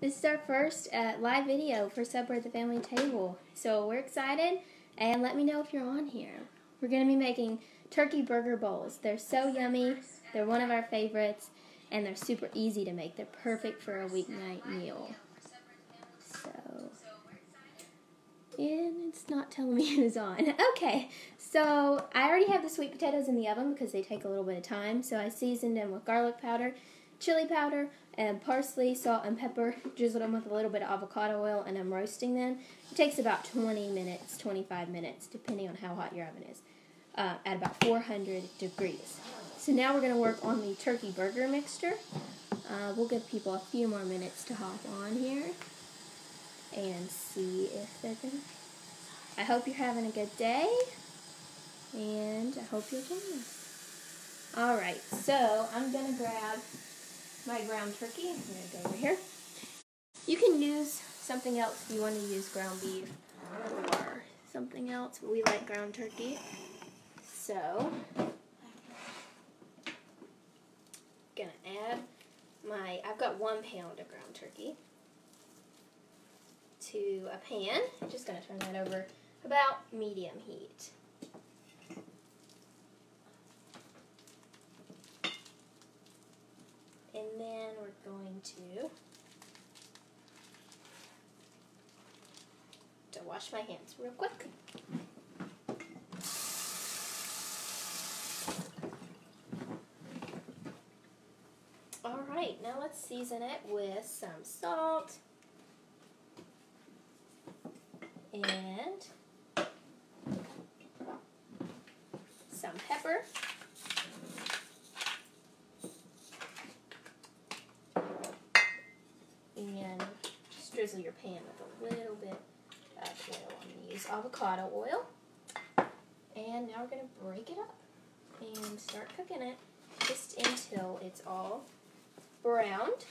This is our first uh, live video for Supper at the Family Table. So we're excited, and let me know if you're on here. We're going to be making turkey burger bowls. They're so yummy, they're one of our favorites, and they're super easy to make. They're perfect for a weeknight meal. So, and it's not telling me who's on. Okay, so I already have the sweet potatoes in the oven because they take a little bit of time. So I seasoned them with garlic powder, chili powder, and parsley, salt, and pepper. Drizzle them with a little bit of avocado oil, and I'm roasting them. It takes about 20 minutes, 25 minutes, depending on how hot your oven is, uh, at about 400 degrees. So now we're going to work on the turkey burger mixture. Uh, we'll give people a few more minutes to hop on here and see if they're going to. I hope you're having a good day, and I hope you're join us. Alright, so I'm going to grab my ground turkey. I'm going to go over here. You can use something else if you want to use ground beef or something else, but we like ground turkey. So, gonna add my, I've got one pound of ground turkey to a pan. I'm just gonna turn that over about medium heat. And then we're going to to wash my hands real quick. All right, now let's season it with some salt and some pepper. And just drizzle your pan with a little bit of oil. I'm going to use avocado oil. And now we're going to break it up and start cooking it just until it's all browned.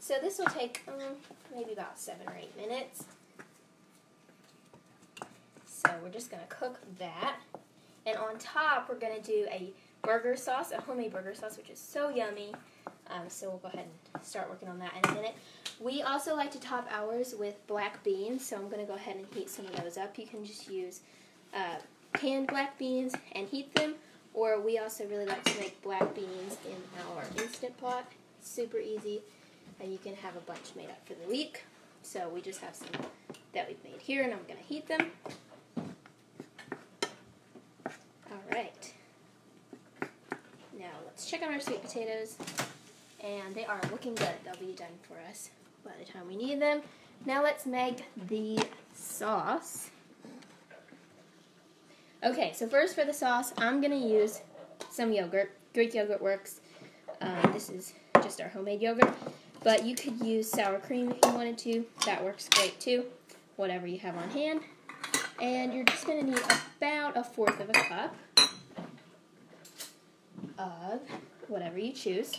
So this will take um, maybe about seven or eight minutes. So we're just going to cook that. And on top, we're going to do a burger sauce, a homemade burger sauce, which is so yummy. Um, so we'll go ahead and start working on that in a minute. We also like to top ours with black beans, so I'm going to go ahead and heat some of those up. You can just use uh, canned black beans and heat them, or we also really like to make black beans in our Instant Pot. Super easy, and you can have a bunch made up for the week. So we just have some that we've made here, and I'm going to heat them. Alright. Now let's check on our sweet potatoes. And they are looking good. They'll be done for us by the time we need them. Now let's make the sauce. Okay, so first for the sauce, I'm going to use some yogurt. Greek yogurt works. Um, this is just our homemade yogurt. But you could use sour cream if you wanted to. That works great too. Whatever you have on hand. And you're just going to need about a fourth of a cup of whatever you choose.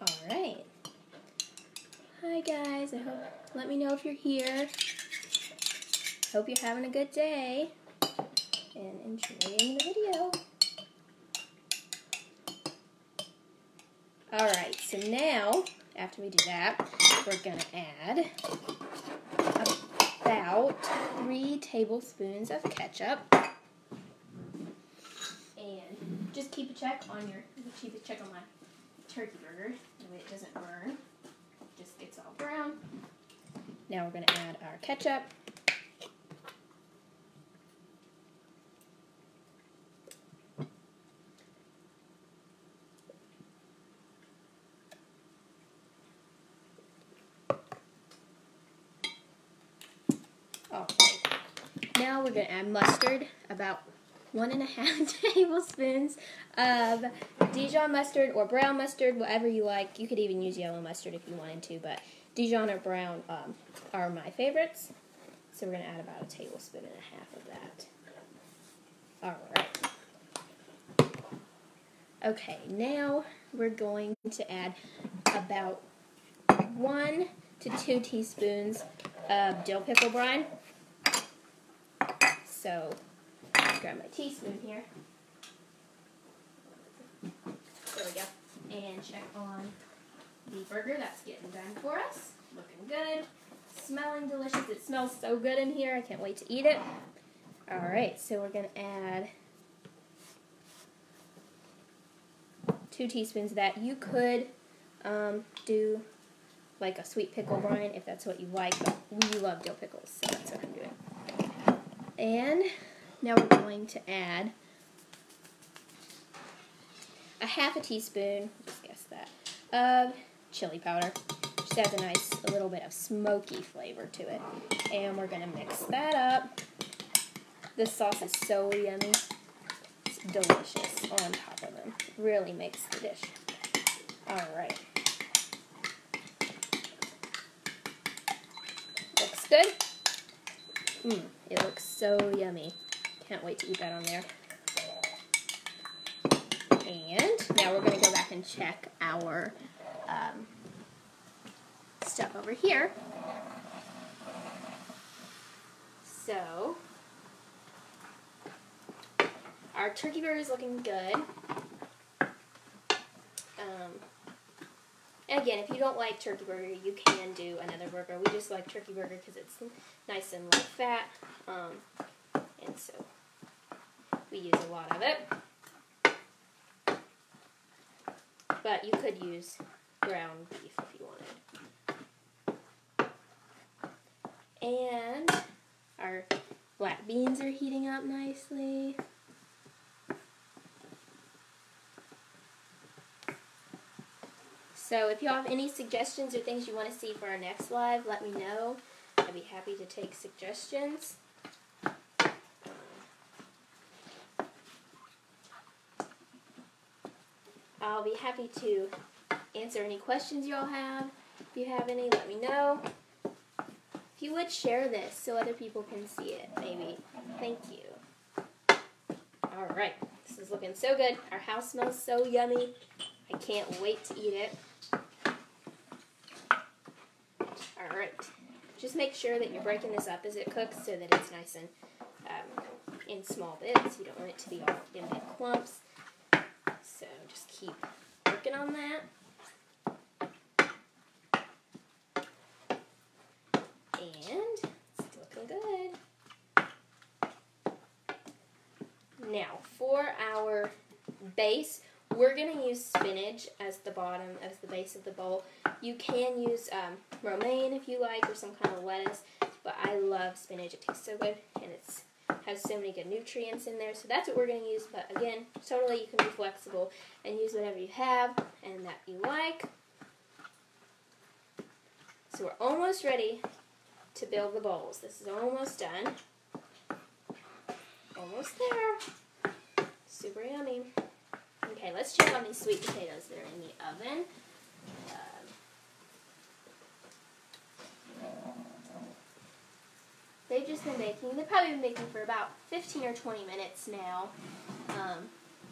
Alright. Hi guys, I hope let me know if you're here. Hope you're having a good day and enjoying the video. Alright, so now, after we do that, we're going to add about three tablespoons of ketchup. And just keep a check on your, keep a check on my turkey burger, that way it doesn't burn. It just gets all brown. Now we're going to add our ketchup. Alright. We're going to add mustard, about one and a half tablespoons of Dijon mustard or brown mustard, whatever you like. You could even use yellow mustard if you wanted to, but Dijon or brown um, are my favorites. So we're going to add about a tablespoon and a half of that. Alright. Okay, now we're going to add about one to two teaspoons of dill pickle brine. So, grab my teaspoon here. There we go. And check on the burger. That's getting done for us. Looking good. Smelling delicious. It smells so good in here. I can't wait to eat it. Alright, so we're going to add two teaspoons of that. You could um, do like a sweet pickle brine if that's what you like, but we love dill pickles, so that's doing. And now we're going to add a half a teaspoon, just guess that, of chili powder. Just adds a nice a little bit of smoky flavor to it. And we're going to mix that up. This sauce is so yummy. It's delicious on top of them. Really makes the dish. Alright. Looks good. Mmm, it looks so yummy. Can't wait to eat that on there. And now we're going to go back and check our um, stuff over here. So, our turkey burger is looking good. Um, again, if you don't like turkey burger, you can do another burger. We just like turkey burger because it's nice and low fat. Um, and so we use a lot of it. But you could use ground beef if you wanted. And our black beans are heating up nicely. So if you have any suggestions or things you want to see for our next live, let me know. I'd be happy to take suggestions. I'll be happy to answer any questions y'all have. If you have any, let me know. If you would share this so other people can see it, maybe. Thank you. Alright, this is looking so good. Our house smells so yummy. I can't wait to eat it. Alright, just make sure that you're breaking this up as it cooks so that it's nice and um, in small bits. You don't want it to be all in big clumps. So just keep working on that. And it's looking good. Now, for our base, we're going to use spinach as the bottom, as the base of the bowl. You can use um, romaine if you like, or some kind of lettuce, but I love spinach. It tastes so good, and it's has so many good nutrients in there. So that's what we're going to use. But again, totally you can be flexible and use whatever you have and that you like. So we're almost ready to build the bowls. This is almost done. Almost there. Super yummy. Okay, let's check on these sweet potatoes that are in the oven. They've just been baking. They've probably been baking for about 15 or 20 minutes now. Um,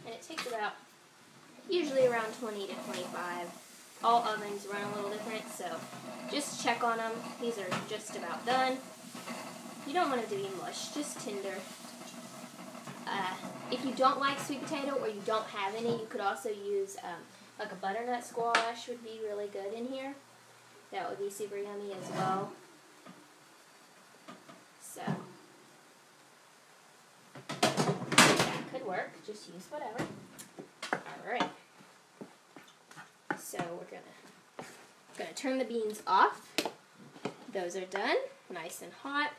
and it takes about, usually around 20 to 25. All ovens run a little different, so just check on them. These are just about done. You don't want them to be mush, just tender. Uh, if you don't like sweet potato or you don't have any, you could also use um, like a butternut squash would be really good in here. That would be super yummy as well. So that could work. Just use whatever. Alright. So we're gonna gonna turn the beans off. Those are done. Nice and hot.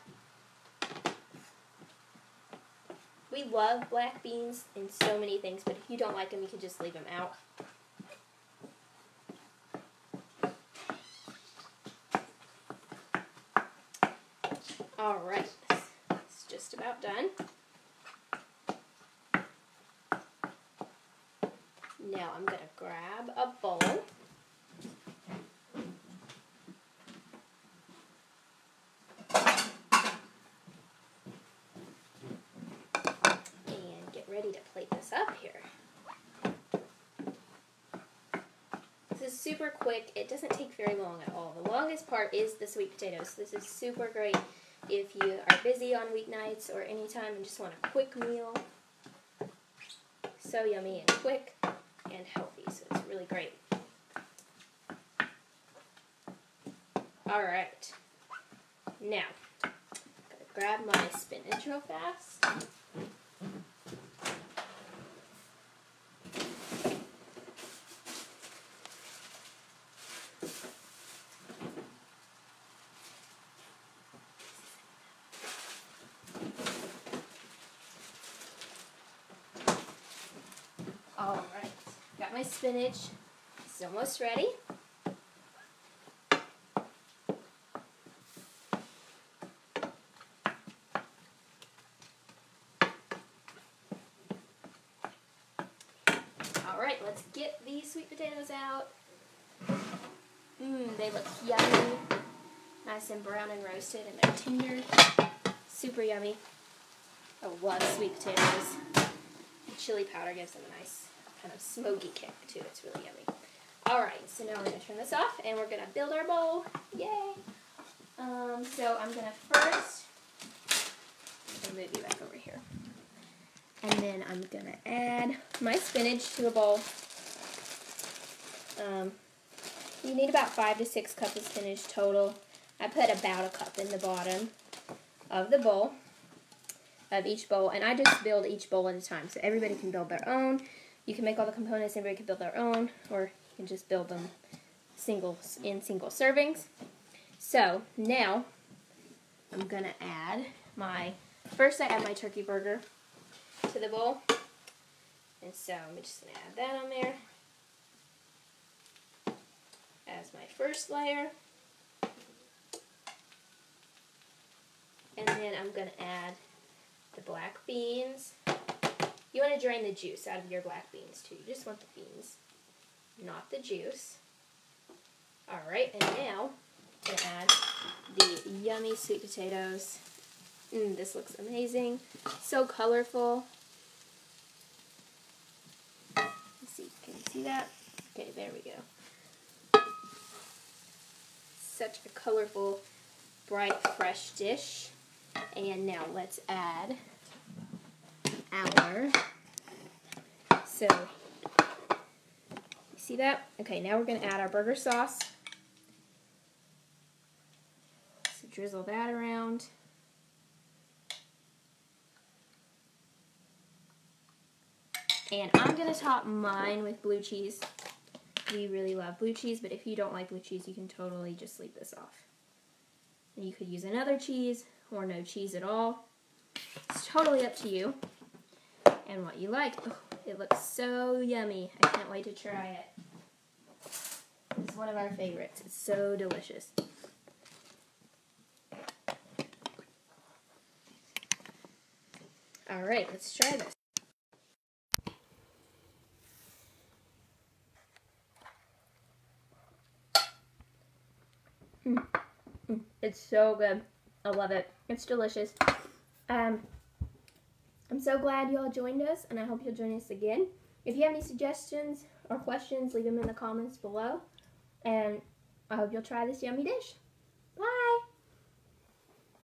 We love black beans in so many things, but if you don't like them, you can just leave them out. All right, it's just about done. Now I'm going to grab a bowl. And get ready to plate this up here. Super quick. It doesn't take very long at all. The longest part is the sweet potatoes. This is super great if you are busy on weeknights or anytime and just want a quick meal. So yummy and quick and healthy, so it's really great. Alright, now, grab my spinach real fast. Alright, got my spinach. is almost ready. Alright, let's get these sweet potatoes out. Mmm, they look yummy. Nice and brown and roasted and they're tender. Super yummy. I love sweet potatoes. Chili powder gives them a nice kind of smoky kick too. It's really yummy. Alright, so now we're going to turn this off and we're going to build our bowl. Yay! Um, so I'm going to first, move you back over here. And then I'm going to add my spinach to a bowl. Um, you need about five to six cups of spinach total. I put about a cup in the bottom of the bowl, of each bowl, and I just build each bowl at a time. So everybody can build their own. You can make all the components, everybody can build their own, or you can just build them single in single servings. So now I'm gonna add my, first I add my turkey burger to the bowl. And so I'm just going to add that on there as my first layer. And then I'm going to add the black beans. You want to drain the juice out of your black beans too. You just want the beans, not the juice. Alright, and now I'm going to add the yummy sweet potatoes. Mm, this looks amazing. So colorful. Let's see, can you see that? Okay, there we go. Such a colorful, bright, fresh dish. And now let's add our, so, see that? Okay, now we're going to add our burger sauce. So drizzle that around. And I'm going to top mine with blue cheese. We really love blue cheese, but if you don't like blue cheese, you can totally just leave this off. And you could use another cheese or no cheese at all. It's totally up to you and what you like. Oh, it looks so yummy. I can't wait to try it. It's one of our favorites. It's so delicious. All right, let's try this. Mm. Mm. It's so good. I love it. It's delicious. Um, I'm so glad you all joined us, and I hope you'll join us again. If you have any suggestions or questions, leave them in the comments below. And I hope you'll try this yummy dish.